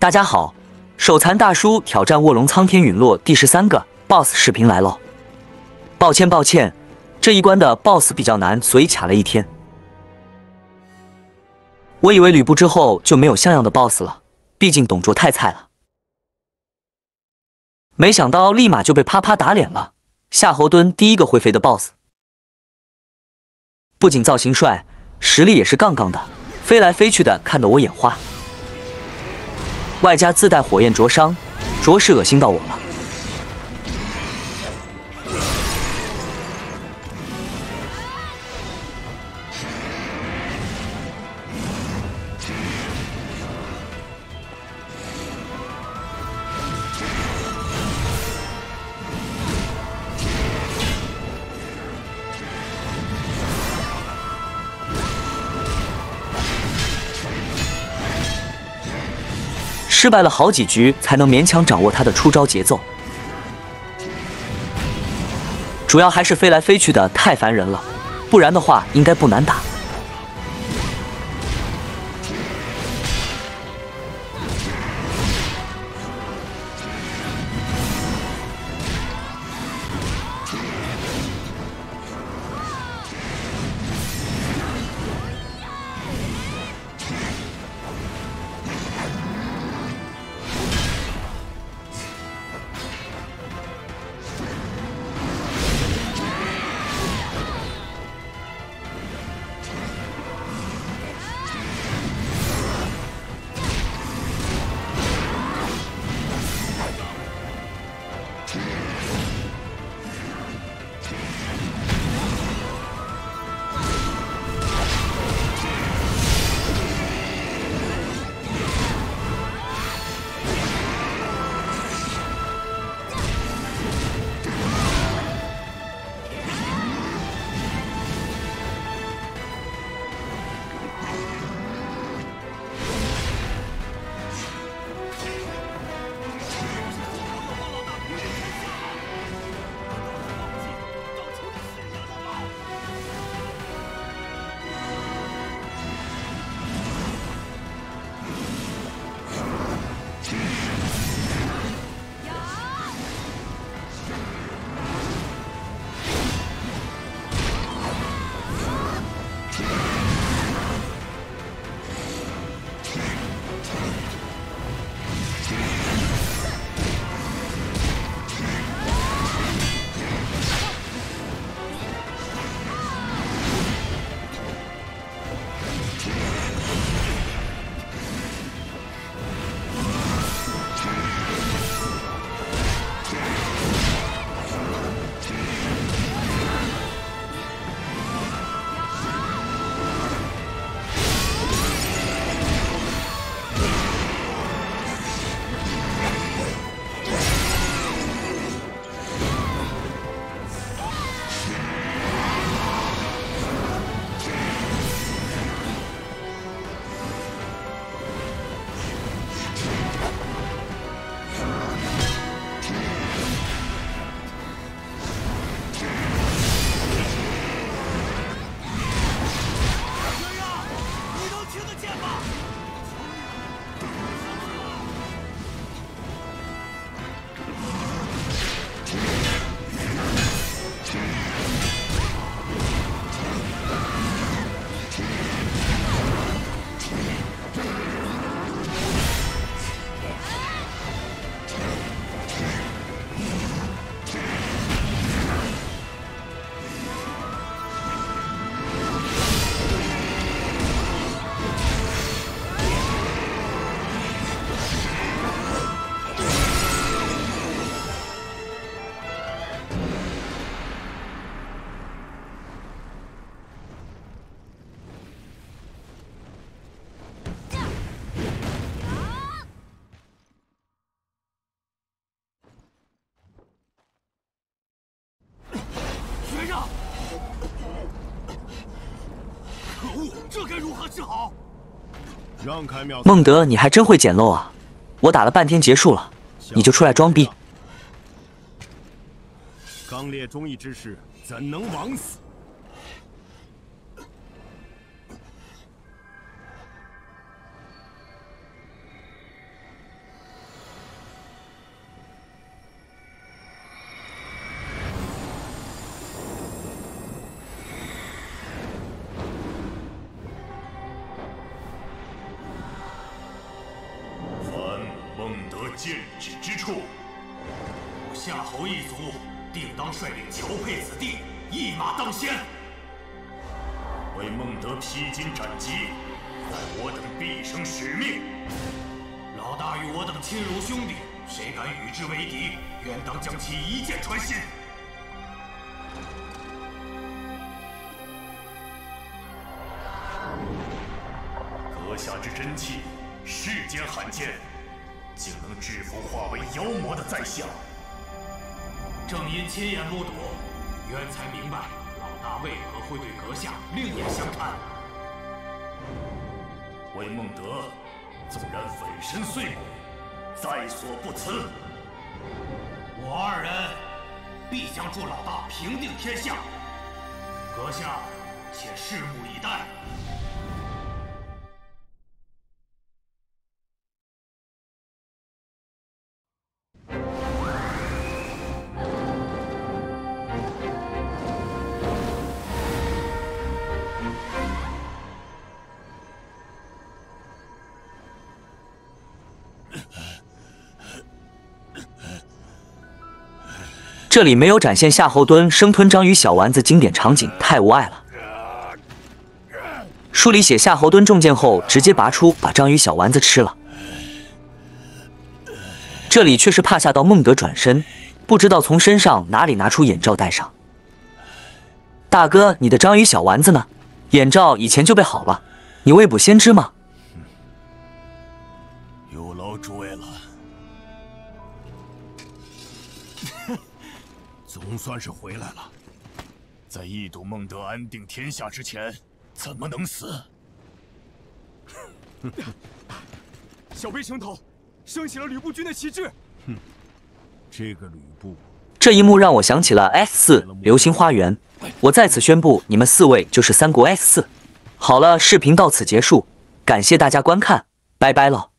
大家好，手残大叔挑战卧龙苍天陨落第十三个 BOSS 视频来喽！抱歉抱歉，这一关的 BOSS 比较难，所以卡了一天。我以为吕布之后就没有像样的 BOSS 了，毕竟董卓太菜了。没想到立马就被啪啪打脸了，夏侯惇第一个会飞的 BOSS，不仅造型帅，实力也是杠杠的，飞来飞去的，看得我眼花。外加自带火焰灼伤，着实恶心到我了。失败了好几局，才能勉强掌握他的出招节奏。主要还是飞来飞去的太烦人了，不然的话应该不难打。这该如何是好？让开妙孟德，你还真会捡漏啊！我打了半天结束了，你就出来装逼？刚烈忠义之士怎能枉死？处。我夏侯一族定当率领乔佩子弟一马当先，为孟德披荆斩棘，在我等毕生使命。老大与我等亲如兄弟，谁敢与之为敌，愿当将其一剑穿心。阁下之真气，世间罕见，竟能制服化为妖魔的在下。正因亲眼目睹，渊才明白老大为何会对阁下另眼相看。魏孟德纵然粉身碎骨，在所不辞。我二人必将助老大平定天下，阁下且拭目以待。这里没有展现夏侯惇生吞章鱼小丸子经典场景，太无爱了。书里写夏侯惇中箭后直接拔出，把章鱼小丸子吃了。这里却是怕吓到孟德转身，不知道从身上哪里拿出眼罩戴上。大哥，你的章鱼小丸子呢？眼罩以前就备好了，你未卜先知吗？总算是回来了，在一睹孟德安定天下之前，怎么能死？小辈城头升起了吕布军的旗帜。哼，这个吕布，这一幕让我想起了 S 四流星花园。我在此宣布，你们四位就是三国 S 四。好了，视频到此结束，感谢大家观看，拜拜了。